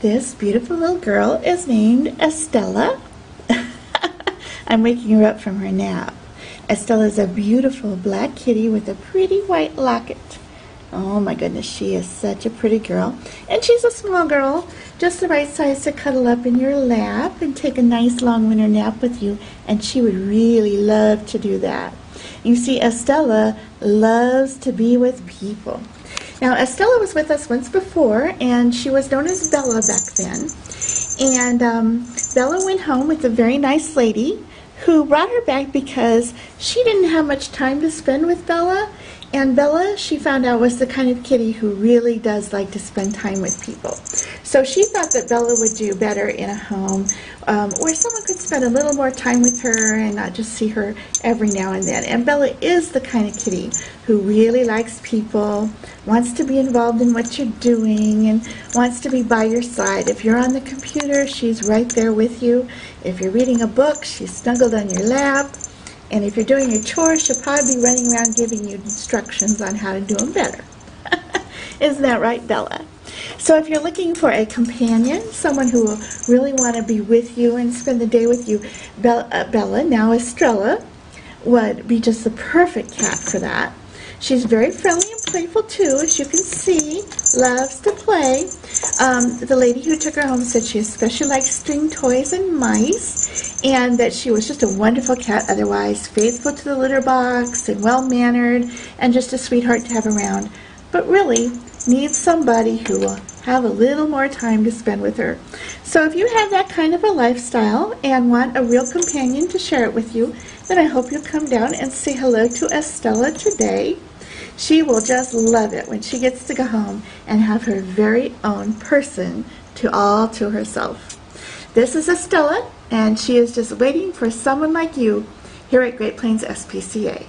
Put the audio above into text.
This beautiful little girl is named Estella. I'm waking her up from her nap. Estella is a beautiful black kitty with a pretty white locket. Oh my goodness, she is such a pretty girl. And she's a small girl, just the right size to cuddle up in your lap and take a nice long winter nap with you. And she would really love to do that. You see, Estella loves to be with people. Now, Estella was with us once before, and she was known as Bella back then. And um, Bella went home with a very nice lady who brought her back because she didn't have much time to spend with Bella. And Bella, she found out, was the kind of kitty who really does like to spend time with people. So she thought that Bella would do better in a home um, where someone could spend a little more time with her and not just see her every now and then. And Bella is the kind of kitty who really likes people, wants to be involved in what you're doing, and wants to be by your side. If you're on the computer, she's right there with you. If you're reading a book, she's snuggled on your lap. And if you're doing your chores, she'll probably be running around giving you instructions on how to do them better. Isn't that right, Bella? So if you're looking for a companion, someone who will really want to be with you and spend the day with you, Bella, uh, Bella now Estella, would be just the perfect cat for that. She's very friendly and playful too, as you can see, loves to play. Um, the lady who took her home said she especially liked string toys and mice, and that she was just a wonderful cat otherwise, faithful to the litter box and well-mannered, and just a sweetheart to have around. But really, needs somebody who will have a little more time to spend with her. So if you have that kind of a lifestyle and want a real companion to share it with you, then I hope you'll come down and say hello to Estella today. She will just love it when she gets to go home and have her very own person to all to herself. This is Estella, and she is just waiting for someone like you here at Great Plains SPCA.